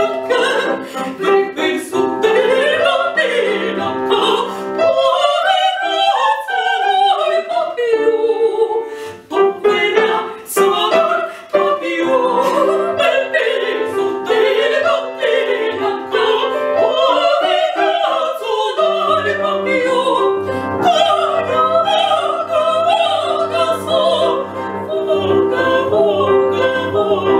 Look.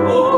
Oh.